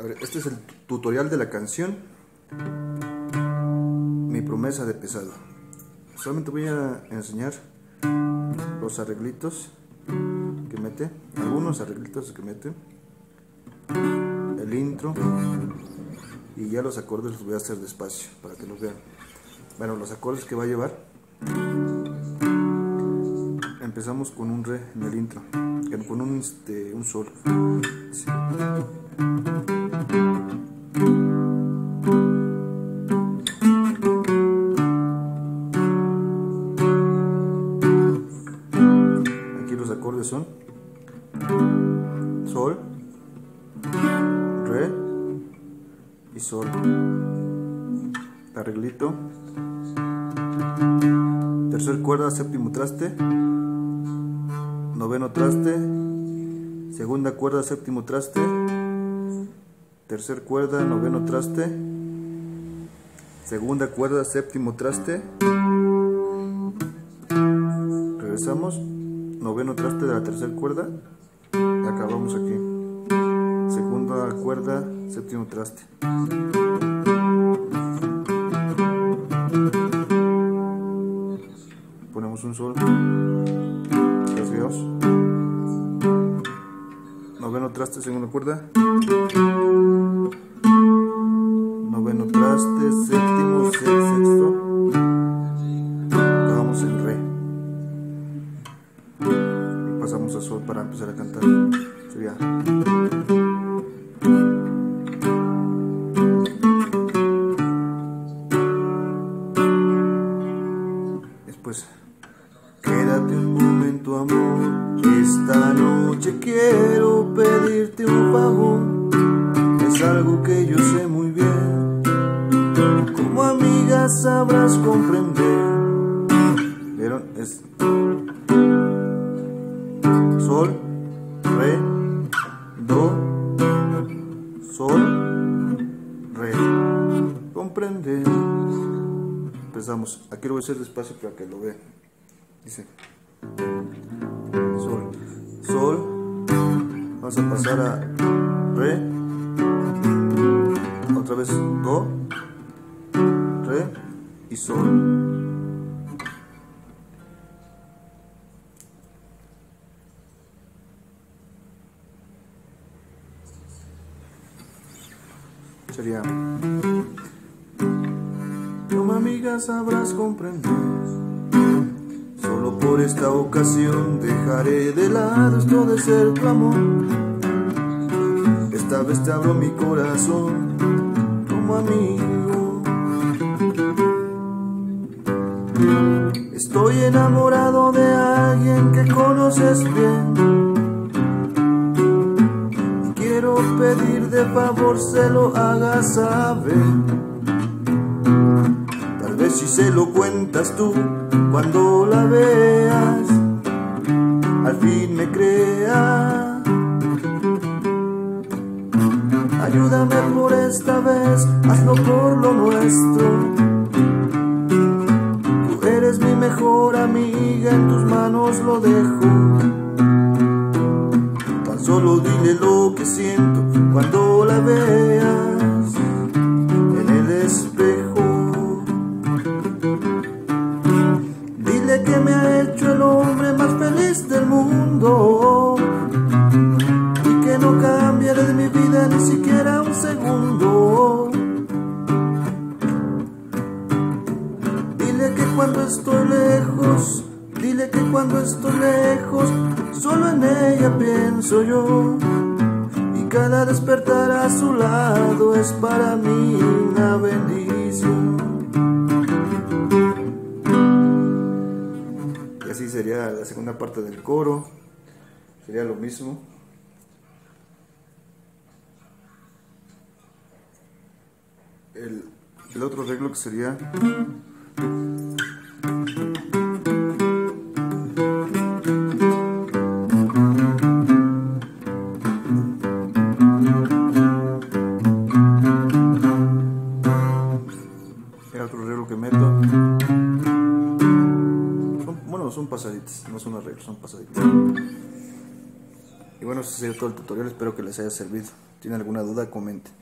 Este es el tutorial de la canción Mi promesa de pesado. Solamente voy a enseñar los arreglitos que mete, algunos arreglitos que mete, el intro y ya los acordes los voy a hacer despacio para que los vean. Bueno, los acordes que va a llevar. Empezamos con un re en el intro, con un, este, un sol. Aquí los acordes son Sol, Re y Sol. Arreglito. Tercer cuerda, séptimo traste. Noveno traste. Segunda cuerda, séptimo traste. Tercer cuerda, noveno traste. Segunda cuerda, séptimo traste. Regresamos. Noveno traste de la tercera cuerda. Y acabamos aquí. Segunda cuerda, séptimo traste. Ponemos un sol. Noveno traste, segunda cuerda. Noveno traste, séptimo, sexto. Acabamos en re. Y pasamos a sol para empezar a cantar. Sería. Después. Quédate un momento, amor. Esta noche quiero pedirte un favor. Es algo que yo sé muy bien. Como amiga sabrás comprender. ¿Vieron? Es Sol, Re, Do, Sol, Re. Comprender. Empezamos. Aquí lo voy a hacer despacio para que lo vean. Dice Sol, Sol. Vamos a pasar a Re. Otra vez Do, Re y Sol. Sería Como amiga sabrás comprender por esta ocasión dejaré de lado esto de ser tu amor. Esta vez te abro mi corazón como amigo. Estoy enamorado de alguien que conoces bien. Quiero pedir de favor se lo hagas saber si se lo cuentas tú cuando la veas. Al fin me crea Ayúdame por esta vez, hazlo por lo nuestro. Tú eres mi mejor amiga, en tus manos lo dejo. Solo dile lo que siento cuando la veas y que no cambiaré de mi vida ni siquiera un segundo. Dile que cuando estoy lejos, dile que cuando estoy lejos solo en ella pienso yo y cada despertar a su lado es para mí una bendición. Y así sería la segunda parte del coro, sería lo mismo. El, el otro arreglo que sería pasaditas, no son arreglos, son pasaditas. Y bueno, eso sería todo el tutorial, espero que les haya servido. Si tienen alguna duda, comenten.